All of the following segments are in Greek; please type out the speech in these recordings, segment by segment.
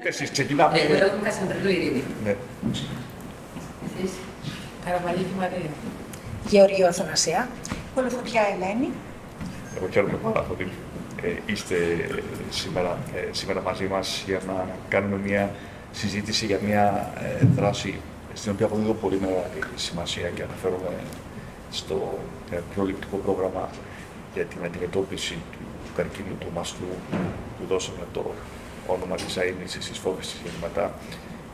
Πείτε εσείς, ξεκινάμε. Εγώ είμαι Κασανδρελού Ειρήνη. Ναι. Εσείς; Καραβαλίκη Μαρία. Γεωργίου Αθανασία. Πολυφωτιά Ελένη. Εγώ χαίρομαι πάρα πολύ. Ε, είστε σήμερα, ε, σήμερα μαζί μας για να κάνουμε μια συζήτηση για μια ε, δράση στην οποία αποδίδω πολύ μεγάλη σημασία και αναφέρομαι στο ε, προληπτικό πρόγραμμα για την αντιμετώπιση του καρκίνου του μαστού που δώσαμε το όνομα της αείμνησης της φόβης της γεννηματά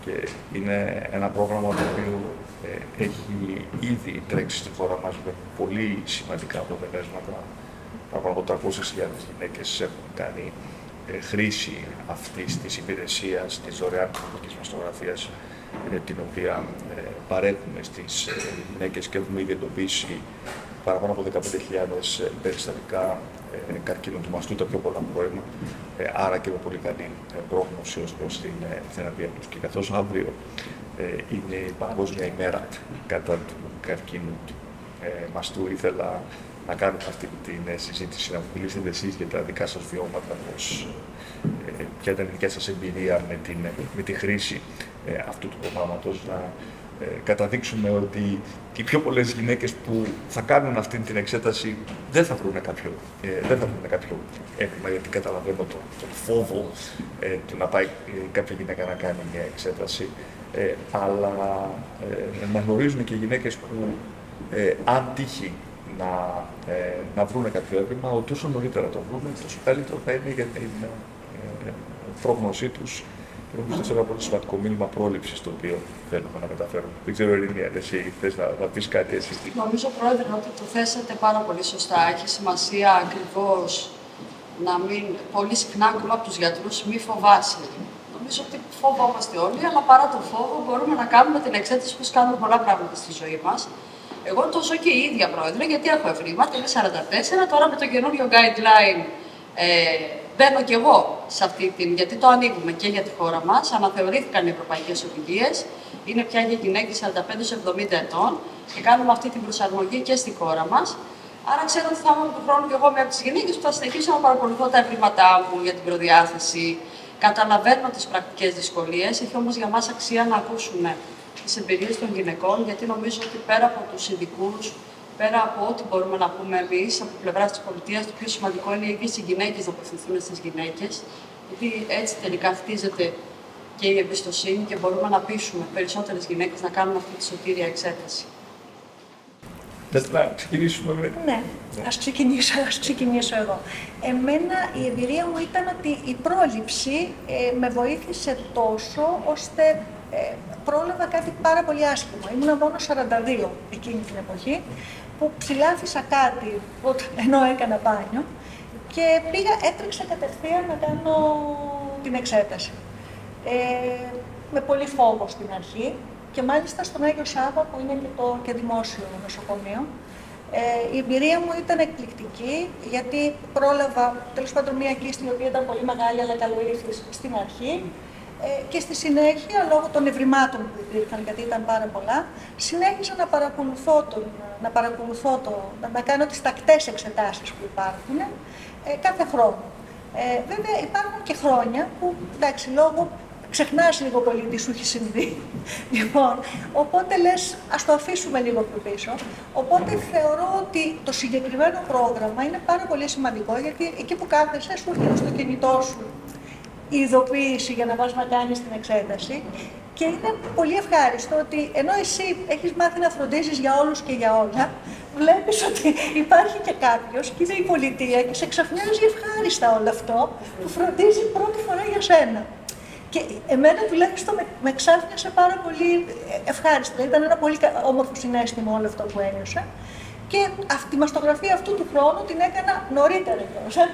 και είναι ένα πρόγραμμα το οποίο ε, έχει ήδη τρέξει στη χώρα μας με πολύ σημαντικά αποτελέσματα. Πάνω από 300.000 γυναίκες έχουν κάνει ε, χρήση αυτής της υπηρεσίας της δωρεάν κοινωνικής μαστογραφίας ε, την οποία ε, παρέχουμε στις ε, γυναίκες και έχουμε ήδη εντοπίσει παραπάνω από 15.000 ε, περιστατικά ε, καρκίνου του μαστού, τα πιο πολλά πρώιμα, ε, άρα και με πολύ καλή ε, πρόγνωση ως προς την ε, θεραπεία τους. Και καθώς αύριο ε, είναι η Παγκόσμια ημέρα κατά του καρκίνου του ε, μαστού, ήθελα να κάνουμε αυτή την ε, συζήτηση, να μου μιλήσετε εσείς για τα δικά σας βιώματα, πώς, ε, ποια ήταν η δικιά σας εμπειρία με, την, με τη χρήση ε, αυτού του προγράμματος, να ε, καταδείξουμε ότι οι πιο πολλές γυναίκες που θα κάνουν αυτή την εξέταση δεν θα βρουν κάποιο, ε, δεν θα βρουν κάποιο έτοιμα, γιατί καταλαβαίνω τον, τον φόβο ε, του να πάει ε, κάποια γυναίκα να κάνει μια εξέταση, ε, αλλά ε, να γνωρίζουν και οι γυναίκες που ε, αν τύχει να, ε, να βρουν κάποιο έβριμα, ότι όσο νωρίτερα το βρούμε, τόσο καλύτερο θα είναι για την ε, πρόγνωσή τους. και νομίζω ότι είναι ένα πολύ σημαντικό μήνυμα πρόληψης το οποίο θέλουμε να μεταφέρουμε. Δεν ξέρω, Ειρήνη, αν εσύ θες να, να πεις κάτι εσύ. Νομίζω, Πρόεδρε, ότι το θέσατε πάρα πολύ σωστά. Έχει σημασία ακριβώς να μην. Πολύ συχνά ακούμε από τους γιατρούς μη φοβάσαι. Νομίζω ότι φοβόμαστε όλοι, αλλά παρά τον φόβο μπορούμε να κάνουμε την εξέταση που κάνουμε πολλά πράγματα στη ζωή μας. Εγώ τόσο και η ίδια πρόεδρε, γιατί έχω ευρήματα, είμαι 44, τώρα με το καινούριο guideline ε, μπαίνω κι εγώ σε αυτή την, γιατί το ανοίγουμε και για τη χώρα μας. Αναθεωρήθηκαν οι ευρωπαϊκές οδηγίες. Είναι πια για γυναίκες 45-70 ετών και κάνουμε αυτή την προσαρμογή και στη χώρα μας. Άρα ξέρω ότι θα είμαι του χρόνου κι εγώ με από τις γυναίκες που θα συνεχίσω να παρακολουθώ τα ευρήματά μου για την προδιάθεση. Καταλαβαίνω τις πρακτικές δυσκολίες. Έχει όμως για μας αξία να ακούσουμε τις εμπειρίες των γυναικών, γιατί νομίζω ότι πέρα από τους ειδικούς, πέρα από ό,τι μπορούμε να πούμε εμείς από πλευρά της πολιτείας, το πιο σημαντικό είναι οι ίδιες οι γυναίκες να απευθυνθούν στις γυναίκες. Γιατί έτσι τελικά χτίζεται και η εμπιστοσύνη και μπορούμε να πείσουμε περισσότερες γυναίκες να κάνουν αυτή τη σωτήρια εξέταση. Θέλετε να ξεκινήσουμε με. Ναι, ας ξεκινήσω, ας ξεκινήσω εγώ. Εμένα η εμπειρία μου ήταν ότι η πρόληψη ε, με βοήθησε τόσο ώστε ε, πρόλαβα κάτι πάρα πολύ άσχημο. Ήμουν μόνος 42 εκείνη την εποχή που ψηλάφισα κάτι όταν- ενώ έκανα μπάνιο και πήγα, έτρεξα κατευθείαν να κάνω την εξέταση. Ε, με πολύ φόβο στην αρχή και μάλιστα στον Άγιο Σάβα που είναι και το και δημόσιο νοσοκομείο. Ε, η εμπειρία μου ήταν εκπληκτική γιατί πρόλαβα τέλος πάντων μια κίστη η οποία ήταν πολύ μεγάλη αλλά καλοήθης στην αρχή ε, και στη συνέχεια λόγω των ευρημάτων που υπήρχαν γιατί ήταν πάρα πολλά συνέχισα να παρακολουθώ, τον, να, παρακολουθώ το, να, να κάνω τις τακτές εξετάσεις που υπάρχουν ε, κάθε χρόνο. Ε, βέβαια υπάρχουν και χρόνια που εντάξει λόγω ξεχνάς λίγο πολύ τι σου έχει συμβεί. Λοιπόν, οπότε λες, ας το αφήσουμε λίγο πιο πίσω. Οπότε θεωρώ ότι το συγκεκριμένο πρόγραμμα είναι πάρα πολύ σημαντικό, γιατί εκεί που κάθεσαι, σου έρχεται στο κινητό σου η ειδοποίηση για να πας να κάνεις την εξέταση και είναι πολύ ευχάριστο ότι ενώ εσύ έχεις μάθει να φροντίζεις για όλους και για όλα, βλέπεις ότι υπάρχει και κάποιος και είναι η πολιτεία και σε ξαφνιάζει ευχάριστα όλο αυτό που φροντίζει πρώτη φορά για σένα. Και εμένα τουλάχιστον με, με ξάφνιασε πάρα πολύ ευχάριστα. Ήταν ένα πολύ κα- όμορφο συνέστημα όλο αυτό που ένιωσα. Και αυτή, τη μαστογραφία αυτού του χρόνου την έκανα νωρίτερα κιόλας, ε,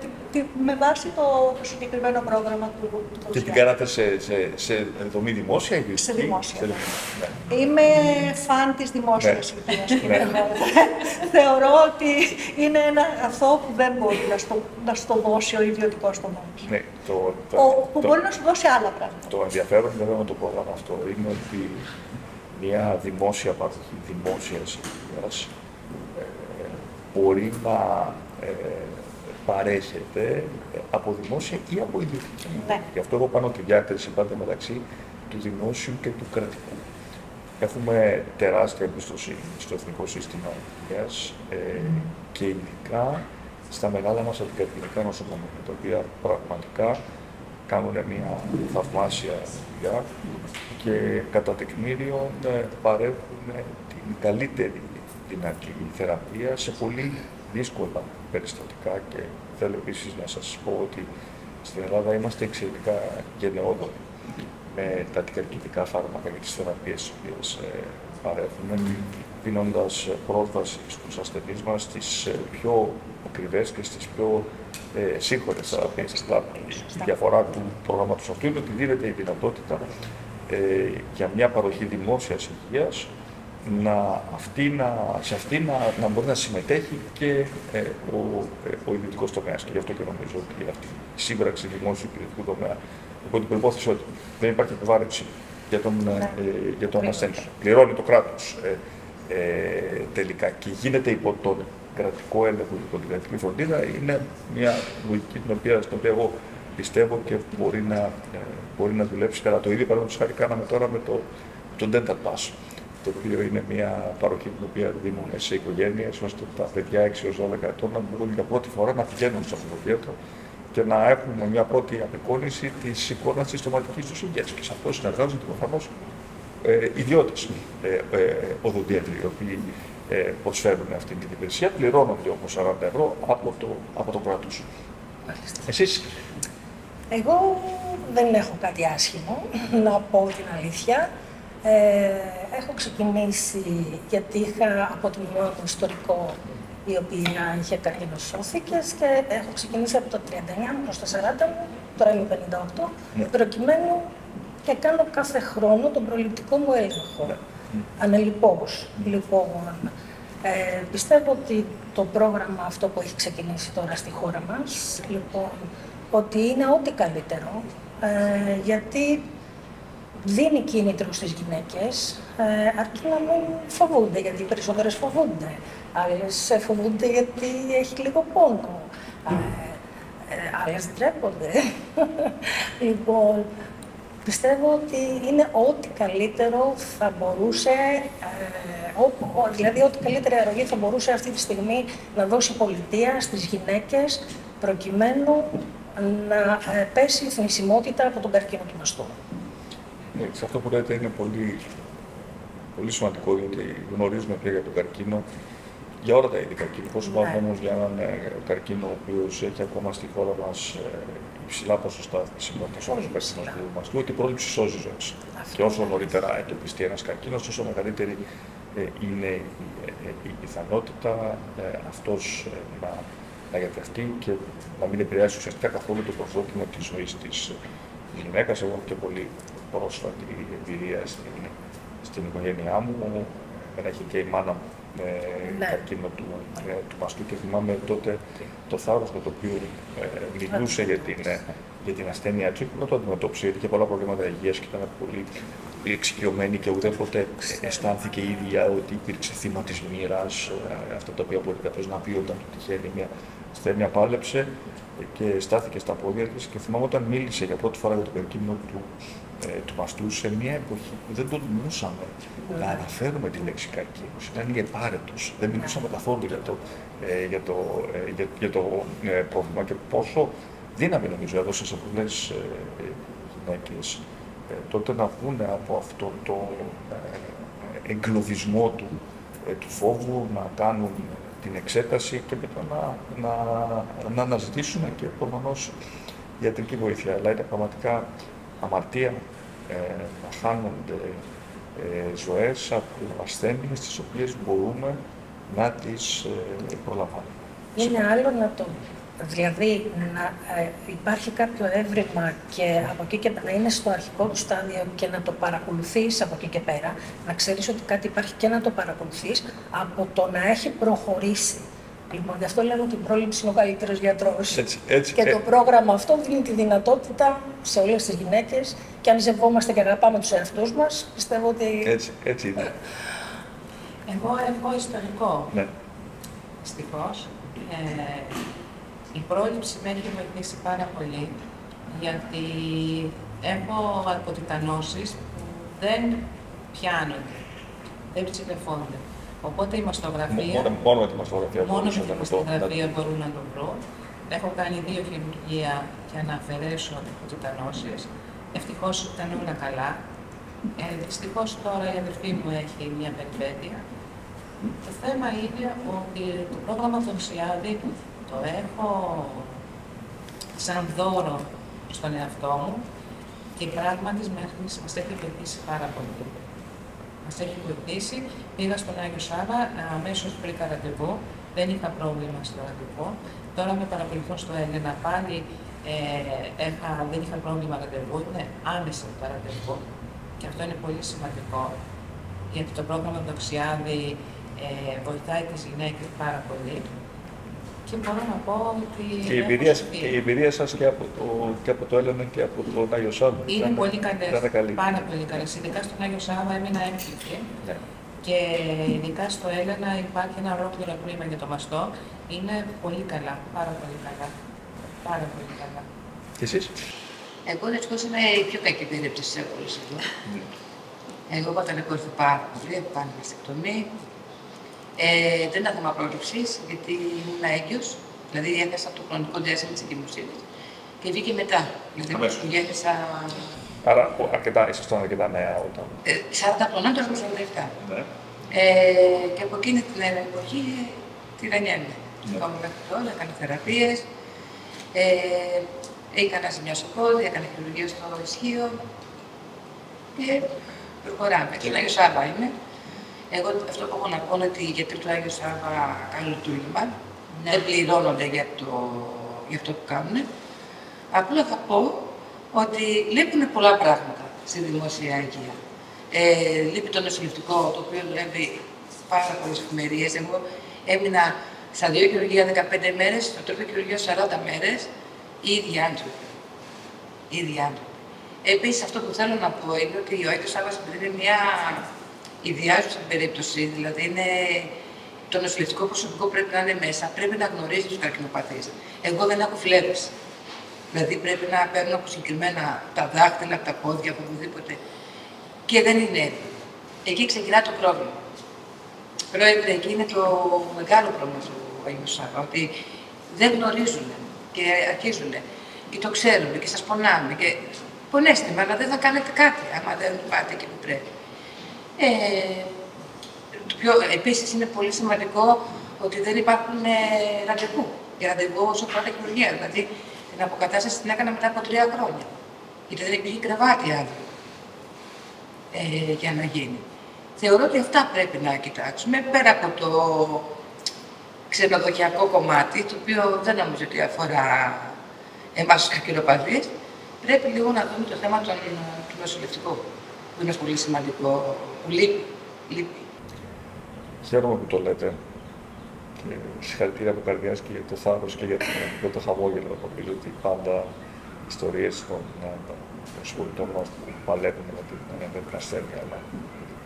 τη- τη- με βάση το, το συγκεκριμένο πρόγραμμα του, του Και την Κοτσιάκη. κάνατε σε, σε, σε δομή δημόσια ή ιδιωτική; Σε δημόσια. Σε δημόσια, ναι. Είμαι φαν της δημόσιας Ναι. υγείας, κύριε Ναι. Πρόεδρε. Θεωρώ ότι είναι ένα αυτό που δεν μπορεί να στο, να στο δώσει ο ιδιωτικός τομέας. Ναι, το, το, Ο, που το- μπορεί να σου δώσει άλλα πράγματα. Το ενδιαφέρον βέβαια με το πρόγραμμα αυτό είναι ότι μια δημόσια παροχή δημόσιας υγείας ε, μπορεί να ε, παρέχεται από δημόσια ή από ιδιωτική. Ναι. Γι' αυτό εγώ πάνω τη διάκριση πάντα μεταξύ του δημόσιου και του κρατικού. Έχουμε τεράστια εμπιστοσύνη στο Εθνικό Σύστημα Υγείας ε, και ειδικά στα μεγάλα μας αντικατοικητικά νοσοκομεία, τα οποία πραγματικά κάνουν μια θαυμάσια δουλειά και κατά τεκμήριο ε, παρέχουν την καλύτερη δυνατή θεραπεία σε πολύ δύσκολα περιστατικά και θέλω επίσης να σας πω ότι στην Ελλάδα είμαστε εξαιρετικά γενναιόδοροι με τα αντικαρκητικά φάρμακα και τις θεραπείες τις οποίες ε, παρέχουμε, δίνοντας πρόσβαση στους ασθενείς μας στις ε, πιο ακριβές και στις πιο ε, σύγχρονες θεραπείες. Η διαφορά του προγράμματος αυτού είναι ότι δίνεται η δυνατότητα ε, για μια παροχή δημόσιας υγείας να, αυτή να, σε αυτή να, να μπορεί να συμμετέχει και ε, ο, ε, ο ιδιωτικός τομέας. Και γι' αυτό και νομίζω ότι αυτή η σύμπραξη δημόσιου και ιδιωτικού τομέα, υπό την προπόθεση ότι δεν υπάρχει επιβάρυνση για τον, ε, Ναι. για τον ασθενή, πληρώνει το κράτος ε, ε, τελικά και γίνεται υπό τον κρατικό έλεγχο και υπό την κρατική φροντίδα, είναι μια λογική την οποία, στην οποία εγώ πιστεύω και μπορεί να, ε, μπορεί να δουλέψει καλά. Το ίδιο παραδείγματος χάρη κάναμε τώρα με το, το Dental Pass το οποίο είναι μια παροχή την οποία δίνουμε σε οικογένειες, ώστε τα παιδιά 6 έως 12 ετών να μπορούν για πρώτη φορά να πηγαίνουν στο αυτοκίνητο και να έχουμε μια πρώτη απεικόνηση της εικόνας της στοματική τους υγεία. Και σε αυτό συνεργάζονται προφανώς ε, ιδιώτες ε, ε, οδοντίατροι, οι οποίοι ε, προσφέρουν αυτή την υπηρεσία, πληρώνονται όμως 40 ευρώ από το, από το κράτος. Εσείς, Εγώ δεν έχω κάτι άσχημο, να πω την αλήθεια. Ε, έχω ξεκινήσει γιατί είχα από τη μαμά μου ιστορικό η οποία είχε καρκίνο σώθηκες και έχω ξεκινήσει από το 39 μου προς τα 40 μου, τώρα είμαι 58, Ναι. προκειμένου και κάνω κάθε χρόνο τον προληπτικό μου έλεγχο. Ναι. Ανελιπώς, λοιπόν. Ε, πιστεύω ότι το πρόγραμμα αυτό που έχει ξεκινήσει τώρα στη χώρα μας, λοιπόν, ότι είναι ό,τι καλύτερο, ε, γιατί δίνει κίνητρο στις γυναίκες, ε, αρκεί να μην φοβούνται, γιατί οι περισσότερες φοβούνται. Άλλες ε, φοβούνται γιατί έχει λίγο πόνο. Ε, ε, άλλες ντρέπονται. λοιπόν, πιστεύω ότι είναι ό,τι καλύτερο θα μπορούσε, ε, ο- ο- δηλαδή ό,τι καλύτερη αρρωγή θα μπορούσε αυτή τη στιγμή να δώσει η πολιτεία στις γυναίκες προκειμένου να ε, πέσει η θνησιμότητα από τον καρκίνο του μαστού. Ναι, σε αυτό που λέτε είναι πολύ, πολύ σημαντικό, διότι γνωρίζουμε πια για τον καρκίνο, για όλα τα είδη καρκίνου. Πόσο Ναι. μάλλον όμω για έναν ε, καρκίνο ο οποίος έχει ακόμα στη χώρα μας υψηλά ποσοστά θνησιμότητα όπως ο καρκίνο ψηλά. του μαστού, ότι η πρόληψη σώζει ζωέ. Αυτό. Και όσο νωρίτερα εντοπιστεί ένας καρκίνος, τόσο μεγαλύτερη ε, είναι η, ε, η πιθανότητα ε, αυτός να, να γιατρευτεί και να μην επηρεάσει ουσιαστικά καθόλου το προσδόκιμο της ζωής της γυναίκας. Εγώ έχω και πολύ πρόσφατη εμπειρία στην, στην οικογένειά μου. Εμένα είχε και η μάνα μου ε, Ναι. καρκίνο του, ε, του μαστού και θυμάμαι τότε το θάρρος με το οποίο ε, μιλούσε για την, ε, για την ασθένεια του που το αντιμετώπισε γιατί είχε πολλά προβλήματα υγείας και ήταν πολύ εξοικειωμένη και ουδέποτε αισθάνθηκε η ίδια ότι υπήρξε θύμα της μοίρας, ε, αυτά τα οποία μπορεί κάποιος να πει όταν του τυχαίνει μια ασθένεια πάλεψε και στάθηκε στα πόδια της και θυμάμαι όταν μίλησε για πρώτη φορά για τον καρκίνο του, ε, του μαστού σε μια εποχή που δεν τολμούσαμε να αναφέρουμε τη λέξη καρκίνος. Ήταν επάρετος. Δεν μιλούσαμε καθόλου για το, ε, για το, ε, για, για το ε, πρόβλημα και πόσο δύναμη νομίζω έδωσε σε πολλές ε, ε, γυναίκες ε, τότε να βγουν από αυτό το ε, εγκλωβισμό του, ε, του φόβου, να κάνουν την εξέταση και μετά να, να, να αναζητήσουν και προφανώς ιατρική βοήθεια. Αλλά είναι πραγματικά αμαρτία ε, να χάνονται ε, ζωές από ασθένειες τις οποίες μπορούμε να τις ε, προλαμβάνουμε. Είναι άλλο να το. Δηλαδή να ε, υπάρχει κάποιο έβριμα και από εκεί και να είναι στο αρχικό του στάδιο και να το παρακολουθείς από εκεί και πέρα, να ξέρεις ότι κάτι υπάρχει και να το παρακολουθείς από το να έχει προχωρήσει. Λοιπόν, γι' αυτό λέμε ότι η πρόληψη είναι ο καλύτερος γιατρός. Έτσι, έτσι, Και ε. το πρόγραμμα αυτό δίνει τη δυνατότητα σε όλες τις γυναίκες και αν ζευόμαστε και αγαπάμε τους εαυτούς μας, πιστεύω ότι. Έτσι, έτσι είναι. Εγώ έχω ιστορικό, Ναι. δυστυχώς. Ε, Η πρόληψη με έχει βοηθήσει πάρα πολύ, γιατί έχω αρκοτιτανώσεις που δεν πιάνονται, δεν ψηλεφώνται. Οπότε η μαστογραφία, Μόνο, μόνο με τη μαστογραφία μόνο μπορούσε με τη να το- μαστογραφία μπορούν να το βρουν. Έχω κάνει δύο χειρουργία για να αφαιρέσω αρκοτιτανώσεις. Ευτυχώς ήταν όλα καλά. Ε, Δυστυχώς τώρα η αδερφή μου έχει μια περιπέτεια. Το θέμα είναι ότι το πρόγραμμα των ΣΙΑΔΗ το έχω σαν δώρο στον εαυτό μου και πράγματι μέχρι μας έχει βοηθήσει πάρα πολύ. Μας έχει βοηθήσει. Πήγα στον Άγιο Σάβα αμέσως βρήκα ραντεβού. Δεν είχα πρόβλημα στο ραντεβού. Τώρα με παρακολουθούν στο Έλενα πάλι ε, έχα, δεν είχα πρόβλημα ραντεβού. Είναι άμεσα το ραντεβού. Και αυτό είναι πολύ σημαντικό. Γιατί το πρόγραμμα Δοξιάδη ε, βοηθάει τις γυναίκες πάρα πολύ. Και μπορώ να πω ότι. Και η έχω εμπειρία, σωθεί. και η εμπειρία σας και από το, και από το Έλληνα και από τον Άγιο Σάββα. Είναι ήταν- πολύ καλές. ήταν καλή. Πάρα πολύ καλές. Ειδικά στον Άγιο Σάβα έμεινα έκπληκτη. Ναι. Και ειδικά στο Έλενα υπάρχει ένα ολόκληρο τμήμα για το μαστό. Είναι πολύ καλά. Πάρα πολύ καλά. Πάρα πολύ καλά. Και εσείς; Εγώ δυστυχώς είμαι η πιο κακή περίπτωση σε όλους εδώ. Ναι. Εγώ όταν ταλαιπωρήθηκα πάρα πολύ, πάνω μαστεκτομή. Ε, δεν ήταν θέμα πρόληψη, γιατί ήμουν έγκυος, δηλαδή έχασα το χρονικό διάστημα της εγκυμοσύνη. Και βγήκε μετά. Δηλαδή, Αμέσως. που έχασα Άρα ο- αρκετά, ήσασταν αρκετά νέα όταν. ε, 40 χρονών, τώρα είμαι 47. Ναι. Ε, και από εκείνη την εποχή τυραννιέμαι. Ναι. Ακόμα μέχρι τώρα, έκανα θεραπείες, ε, έκανα ζημιά στο πόδι, έκανα χειρουργία στο ισχύο και προχωράμε. Και Άγιο Σάβα είμαι. Εγώ αυτό που έχω να πω είναι ότι οι γιατροί του Άγιο Σάβα κάνουν λειτουργήμα. Δεν πληρώνονται για, το, για αυτό που κάνουν. Απλά θα πω ότι λείπουν πολλά πράγματα στη δημόσια υγεία. Ε, λείπει το νοσηλευτικό, το οποίο δουλεύει πάρα πολλές εφημερίες. Εγώ έμεινα στα δύο χειρουργία 15 μέρες, στο τρίτο χειρουργείο 40 μέρες, οι ίδιοι άνθρωποι. Οι ίδιοι άνθρωποι. Επίσης, αυτό που θέλω να πω είναι ότι ο Άγιος Σάββας επειδή είναι μια ιδιάζουσα περίπτωση, δηλαδή είναι το νοσηλευτικό προσωπικό πρέπει να είναι μέσα, πρέπει να γνωρίζει τους καρκινοπαθείς. Εγώ δεν έχω φλέβες. Δηλαδή πρέπει να παίρνω από συγκεκριμένα τα δάχτυλα, από τα πόδια, από οπουδήποτε. Και δεν είναι έτοιμο. Εκεί ξεκινά το πρόβλημα. Πρόεδρε, εκεί είναι το μεγάλο πρόβλημα του Αγίου Σάββα, ότι δεν γνωρίζουν και αρχίζουν και το ξέρουν και σας πονάνε και πονέστε με, αλλά δεν θα κάνετε κάτι άμα δεν πάτε εκεί που πρέπει. Ε, το πιο, επίσης είναι πολύ σημαντικό ότι δεν υπάρχουν ε, ραντεβού. Για ραντεβού όσο πρώτα χειρουργία. Δηλαδή την αποκατάσταση την έκανα μετά από τρία χρόνια. Γιατί δεν υπήρχε κρεβάτι άλλο ε, για να γίνει. Θεωρώ ότι αυτά πρέπει να κοιτάξουμε πέρα από το ξενοδοχειακό κομμάτι, το οποίο δεν νομίζω ότι αφορά εμάς τους κακυροπαδείς, πρέπει λίγο να δούμε το θέμα των, του νοσηλευτικού, που είναι πολύ σημαντικό, που λείπει. λείπει. Χαίρομαι που το λέτε. Και συγχαρητήρια από καρδιάς και για το θάρρος και για το, για το χαμόγελο. Νομίζω ότι πάντα ιστορίες των, ε, των συμπολιτών μας που παλεύουν με την, ε, με την ασθένεια, αλλά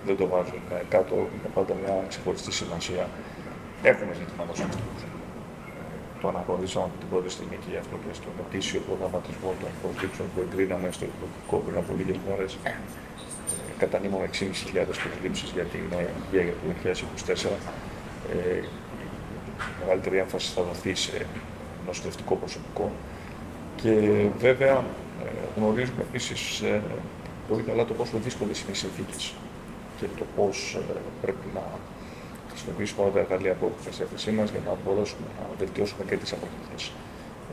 δεν το βάζουν ε, κάτω, είναι πάντα μια ξεχωριστή σημασία. Έχουμε ζήτημα νοσηλευτικού. Το αναγνωρίσαμε από την πρώτη στιγμή και γι' αυτό και στον ετήσιο προγραμματισμό των προσλήψεων που εγκρίναμε στο Υπουργικό πριν από λίγε μέρες. Κατανείμαμε 6.500 προσλήψει για την ε, υγεία για το 2024. Ε, η μεγαλύτερη έμφαση θα δοθεί σε νοσηλευτικό προσωπικό. Και βέβαια ε, γνωρίζουμε επίσης ε, πολύ καλά το πόσο δύσκολες είναι οι συνθήκες και το πώς πρέπει να χρησιμοποιήσουμε όλα τα εργαλεία που έχουμε στη διάθεσή μας για να μπορέσουμε να βελτιώσουμε και τις αποδοχές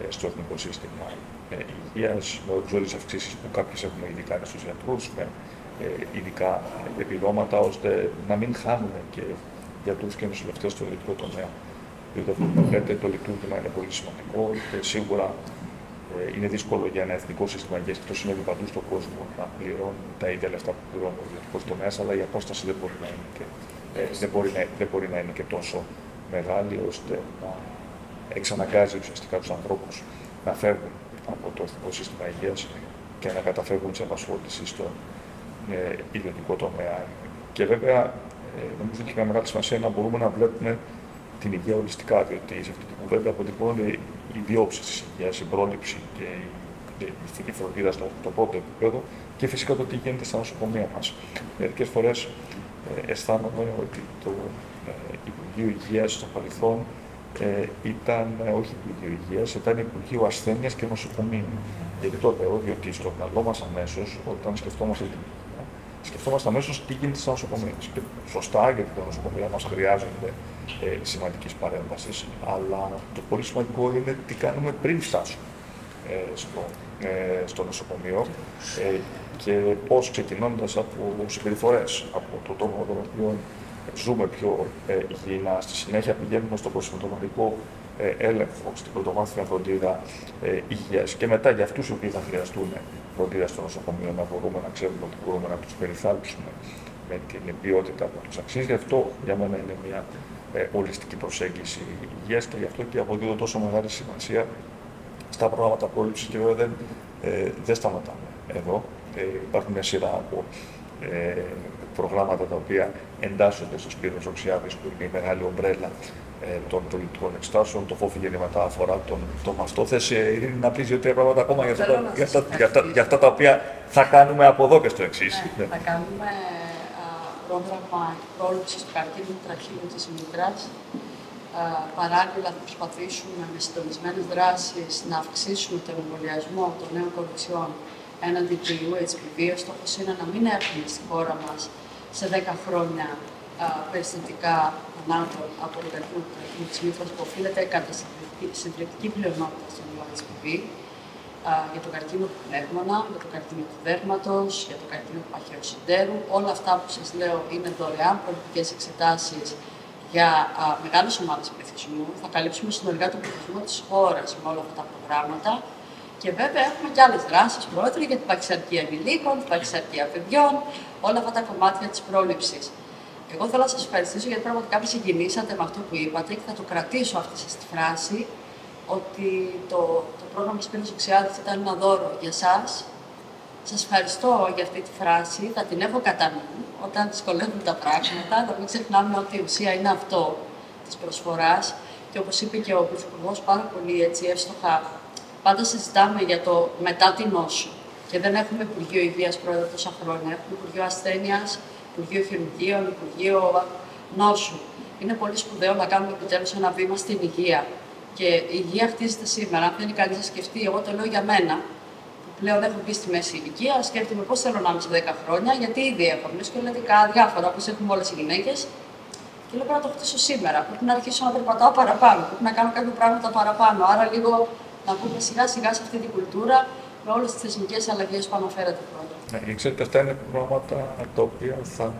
στο εθνικό σύστημα ε, υγείας, με οριζόντιε αυξήσεις που κάποιες έχουμε ήδη κάνει στους γιατρούς, με ε, ειδικά επιδόματα, ώστε να μην χάνουμε και γιατρού και νοσηλευτές στο ιδιωτικό τομέα. Διότι αυτό που λέτε, το λειτουργήμα είναι πολύ σημαντικό και σίγουρα ε, είναι δύσκολο για ένα εθνικό σύστημα υγεία και το συνέβη παντού στον κόσμο να πληρώνουν τα ίδια λεφτά που πληρώνει ο ιδιωτικό τομέας, αλλά η απόσταση δεν μπορεί να είναι και, ε, δεν μπορεί να, δεν μπορεί να είναι και τόσο μεγάλη ώστε να εξαναγκάζει ουσιαστικά τους ανθρώπους να φεύγουν από το εθνικό σύστημα υγείας και να καταφεύγουν σε απασχόλησης στον ε, ιδιωτικό τομέα. Και βέβαια, ε, νομίζω ότι έχει μια μεγάλη σημασία να μπορούμε να βλέπουμε την υγεία ολιστικά, διότι σε αυτή την κουβέντα αποτυπώνει οι διόψει της υγείας, η πρόληψη και η ηθική φροντίδα στο το πρώτο επίπεδο και φυσικά το τι γίνεται στα νοσοκομεία μας. Μερικές φορές ε, αισθάνομαι ότι το ε, Υπουργείο Υγείας στο παρελθόν ε, ήταν ε, όχι Υπουργείο Υγείας, ήταν Υπουργείο Ασθένειας και Νοσοκομείων. Γιατί το λέω, διότι στο μυαλό μας αμέσως, όταν σκεφτόμαστε την υγεία, σκεφτόμαστε αμέσως τι γίνεται στα νοσοκομεία. Και σωστά, γιατί τα νοσοκομεία μας χρειάζονται ε, σημαντική παρέμβαση, αλλά το πολύ σημαντικό είναι τι κάνουμε πριν φτάσουμε ε, στο, ε, στο νοσοκομείο ε, και πώς ξεκινώντας από συμπεριφορές, από το τρόπο τον οποίο ζούμε πιο ε, υγιεινά, στη συνέχεια πηγαίνουμε στο προσυμπτωματικό ε, έλεγχο, στην πρωτομάθεια φροντίδα ε, υγείας και μετά για αυτούς οι οποίοι θα χρειαστούν φροντίδα στο νοσοκομείο να μπορούμε να ξέρουμε ότι μπορούμε να τους περιθάλψουμε με την ποιότητα που τους αξίζει. Γι' αυτό για μένα είναι μια ε, ολιστική προσέγγιση υγείας και γι' αυτό και αποδίδω τόσο μεγάλη σημασία στα προγράμματα πρόληψης και βέβαια δεν, ε, δεν σταματάμε εδώ. Ε, υπάρχουν μια σειρά από ε, προγράμματα τα οποία εντάσσονται στο Σπύρος Οξιάδης που είναι η μεγάλη ομπρέλα ε, των πολιτικών εξετάσεων, το φόβο γεννηματά αφορά τον, τον μαστό. Θες ε, να πεις δύο-τρία πράγματα ακόμα για αυτά, για, αυτά, για, αυτά, για αυτά τα οποία θα κάνουμε από εδώ και στο εξής. Ναι, θα κάνουμε α, πρόγραμμα πρόληψης του καρκίνου τραχύλου της μήτρα. Παράλληλα, θα προσπαθήσουμε με συντονισμένες δράσεις να αυξήσουμε τον εμβολιασμό των νέων κοριτσιών έναντι του ιού HPV. Ο στόχος είναι να μην έχουμε στη χώρα μας σε 10 χρόνια περιστατικά θανάτων από τον καρκίνο τη μήτρα που οφείλεται κατά συντριπτική πλειονότητα στον ιό HPV για τον καρκίνο του πνεύμονα, για τον καρκίνο του δέρματος, για τον καρκίνο του παχαίου συντέρου. Όλα αυτά που σας λέω είναι δωρεάν προληπτικέ εξετάσεις για μεγάλες ομάδες πληθυσμού. Θα καλύψουμε συνολικά τον πληθυσμό της χώρας με όλα αυτά τα προγράμματα. Και βέβαια έχουμε και άλλες δράσεις, πρόεδρε, για την παξιαρκία ενηλίκων, την παξιαρκία παιδιών, όλα αυτά τα κομμάτια της πρόληψης. Εγώ θέλω να σας ευχαριστήσω γιατί πραγματικά με συγκινήσατε με αυτό που είπατε και θα το κρατήσω αυτή σας τη φράση ότι το, το πρόγραμμα Σπίτι Οξιάδη ήταν ένα δώρο για εσά. Σας ευχαριστώ για αυτή τη φράση. Θα την έχω κατά νου όταν δυσκολεύουν τα πράγματα. Να μην ξεχνάμε ότι η ουσία είναι αυτό της προσφοράς. Και όπως είπε και ο Πρωθυπουργός, πάρα πολύ έτσι εύστοχα πάντα συζητάμε για το μετά την νόσο. Και δεν έχουμε Υπουργείο Υγείας πρόεδρο τόσα χρόνια. Έχουμε Υπουργείο Ασθένειας, Υπουργείο Χειρουργείων, Υπουργείο Νόσου. Είναι πολύ σπουδαίο να κάνουμε επιτέλου ένα βήμα στην υγεία. Και η υγεία χτίζεται σήμερα. Αν θέλει κανείς να σκεφτεί, εγώ το λέω για μένα, που πλέον έχω μπει στη μέση ηλικία, σκέφτομαι πώς θέλω να είμαι σε 10 χρόνια, γιατί ήδη έχω μυοσκελετικά διάφορα, όπως έχουμε όλες οι γυναίκες. Και λέω πρέπει να το χτίσω σήμερα. Πρέπει να αρχίσω να περπατάω παραπάνω. Πρέπει να κάνω κάποια πράγματα παραπάνω. Άρα λίγο να μπούμε σιγά σιγά σε αυτή την κουλτούρα με όλες τις θεσμικές αλλαγές που αναφέρατε πρώτα. Ναι, ξέρετε, αυτά είναι προγράμματα τα οποία θα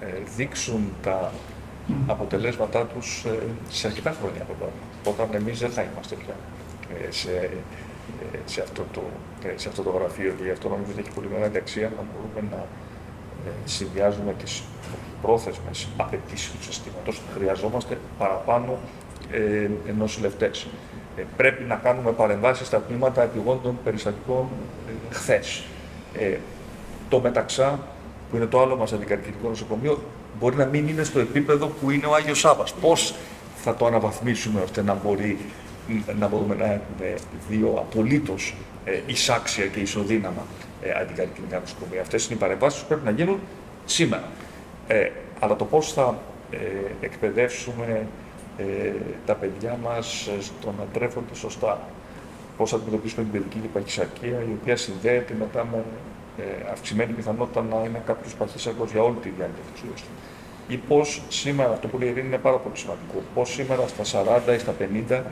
ε, δείξουν τα αποτελέσματά τους ε, σε αρκετά χρόνια από τώρα. Όταν εμείς δεν θα είμαστε πια ε, σε, ε, σε, αυτό το, ε, σε αυτό το γραφείο και γι' αυτό νομίζω ότι έχει πολύ μεγάλη αξία να μπορούμε να συνδυάζουμε τις πρόθεσμες απαιτήσεις του συστήματος. Χρειαζόμαστε παραπάνω ε, νοσηλευτέ. Ε, πρέπει να κάνουμε παρεμβάσεις στα τμήματα επιγόντων περιστατικών ε, χθες. Ε, το μεταξά, που είναι το άλλο μας αντικαρκητικό νοσοκομείο, μπορεί να μην είναι στο επίπεδο που είναι ο Άγιος Σάβα. Πώς θα το αναβαθμίσουμε ώστε να, μπορεί, να μπορούμε να έχουμε δύο απολύτως ε, εισάξια και ισοδύναμα ε, αντικαρκητικά νοσοκομεία. Αυτές είναι οι παρεμβάσεις που πρέπει να γίνουν σήμερα. Ε, αλλά το πώς θα ε, εκπαιδεύσουμε ε, τα παιδιά μας ε, στο να τρέφονται σωστά. Πώς θα αντιμετωπίσουμε την παιδική παχυσαρκία, η οποία συνδέεται μετά με ε, αυξημένη πιθανότητα να είναι κάποιος παχύσαρκος για όλη τη διάρκεια της ζωής του. Ή πώς σήμερα, αυτό που λέει η είναι πάρα πολύ σημαντικό, πώς σήμερα στα 40 ή στα 50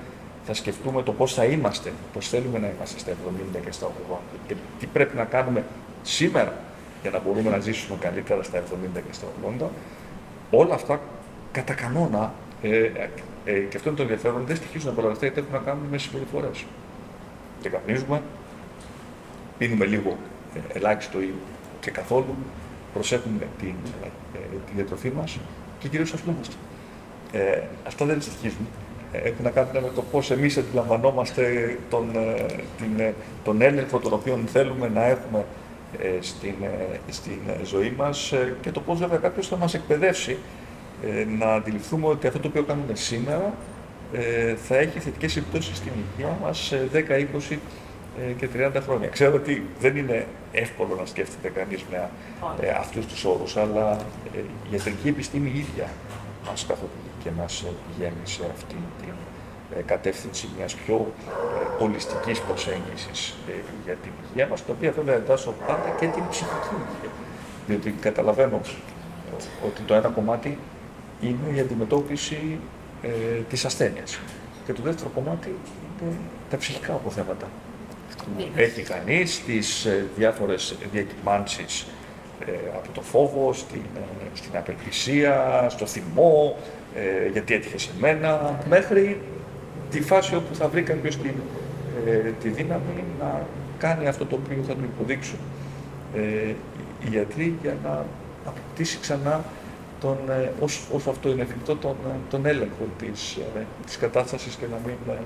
θα σκεφτούμε το πώς θα είμαστε, πώς θέλουμε να είμαστε στα 70 και στα 80 και τι πρέπει να κάνουμε σήμερα για να μπορούμε να ζήσουμε καλύτερα στα 70 και στα 80. Όλα αυτά κατά κανόνα ε, ε, και αυτό είναι το ενδιαφέρον, δεν στοιχίζουν από όλα αυτά γιατί έχουν να κάνουν με συμπεριφορές. Και καπνίζουμε, πίνουμε λίγο ε, ελάχιστο ή και καθόλου, προσέχουμε την, ε, τη διατροφή μας και κυρίως ασχολούμαστε. Ε, αυτά δεν στοιχίζουν. Ε, έχουν να κάνουν με το πώς εμείς αντιλαμβανόμαστε τον, ε, την, ε, τον έλεγχο τον οποίο θέλουμε να έχουμε στην, στην ζωή μας και το πώς βέβαια κάποιος θα μας εκπαιδεύσει ε, να αντιληφθούμε ότι αυτό το οποίο κάνουμε σήμερα ε, θα έχει θετικές επιπτώσεις στην υγεία μας σε 10, 20 ε, και 30 χρόνια. Ξέρω ότι δεν είναι εύκολο να σκέφτεται κανείς με ε, αυτούς τους όρους, αλλά ε, η ιατρική επιστήμη ίδια μας καθοδηγεί και μας πηγαίνει σε αυτή την ε, κατεύθυνση μιας πιο ε, ολιστικής προσέγγισης ε, για την υγεία μας, το οποία βέβαια εντάσσω πάντα και την ψυχική υγεία. Διότι καταλαβαίνω ότι το ένα κομμάτι είναι η αντιμετώπιση ε, της ασθένειας. Και το δεύτερο κομμάτι είναι τα ψυχικά αποθέματα. Έχει κανείς τις ε, διάφορες διακυμάνσεις ε, από το φόβο, στην, ε, στην απελπισία, στο θυμό, ε, γιατί έτυχε σε μένα, μέχρι τη φάση όπου θα βρει κάποιος τη, ε, τη δύναμη να κάνει αυτό το οποίο θα του υποδείξουν ε, οι γιατροί για να αποκτήσει ξανά τον, ε, όσο, αυτό είναι εφικτό, τον, ε, τον έλεγχο της, ε, της κατάστασης και να μην ε,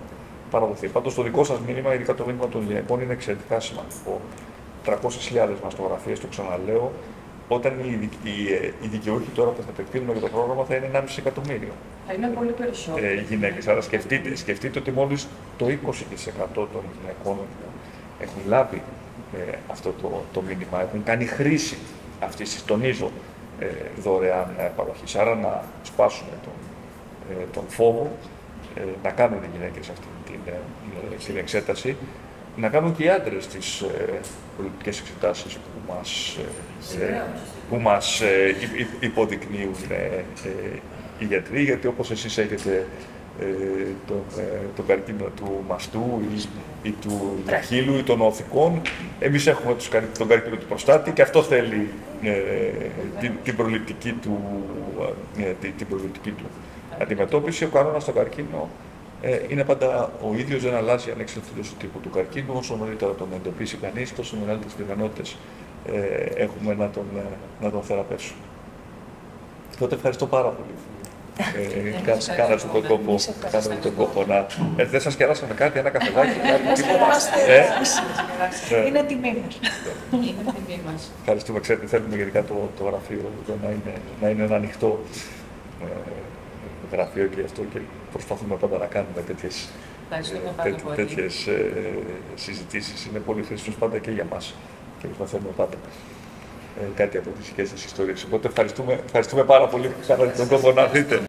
παραδοθεί. Πάντως το δικό σας μήνυμα, ειδικά το μήνυμα των γυναικών, είναι εξαιρετικά σημαντικό. 300.000 μαστογραφίες, το ξαναλέω, όταν οι, οι, οι δικαιούχοι τώρα που θα επεκτείνουμε για το πρόγραμμα θα είναι 1,5 εκατομμύριο. Θα είναι πολύ περισσότερο. Ε, γυναίκες. Άρα σκεφτείτε, σκεφτείτε ότι μόλις το 20% των γυναικών έχουν λάβει ε, αυτό το, το μήνυμα, έχουν κάνει χρήση αυτής τη, τονίζω, ε, δωρεάν ε, παροχή. Άρα να σπάσουμε τον, ε, τον φόβο, ε, να κάνουν οι γυναίκες αυτή την, ε, την εξέταση, να κάνουν και οι άντρες τις ε, πολιτικές εξετάσεις που μας, ε, που μας ε, υ- υ- υποδεικνύουν ε, ε, οι γιατροί, γιατί όπως εσείς έχετε ε, τον, ε, τον καρκίνο του μαστού ή, ή του τραχύλου ή των οθικών, εμείς έχουμε τους, καρ- τον καρκίνο του προστάτη και αυτό θέλει ε, την, την, προληπτική του, ε, την, την προληπτική του αντιμετώπιση. Ο κανόνας στον καρκίνο ε, είναι πάντα ο ίδιος, δεν αλλάζει ανεξαρτήτως του τύπου του καρκίνου. Όσο νωρίτερα τον εντοπίσει κανείς, τόσο μεγαλύτερες πιθανότητες ε, έχουμε να τον, ε, να τον θεραπεύσουμε. Τότε ευχαριστώ πάρα πολύ. Ε, κα- Εμείς κάνατε τον ευχαριστούμε. κόπο, Εμείς ευχαριστούμε. κάνατε τον κόπο να... Ε, δεν σας κεράσαμε κάτι, ένα καφεδάκι, κάτι Μας τίποτα. περάστε Ε, εσείς. ναι. Είναι τιμή μας. Είναι τιμή μας. Ευχαριστούμε. Ξέρετε, θέλουμε γενικά το, το γραφείο εδώ να είναι, να είναι ένα ανοιχτό ε, γραφείο και γι' αυτό και προσπαθούμε πάντα να κάνουμε τέτοιες, Ευχαριστούμε ε, πάρα τέτοι- πολύ. τέτοιες ε, συζητήσεις. Είναι πολύ χρήσιμες πάντα και για μας και μας μαθαίνουμε πάντα ε, κάτι από τις δικές σας ιστορίες. Οπότε ευχαριστούμε, ευχαριστούμε πάρα πολύ που κάνατε τον κόπο να έρθετε.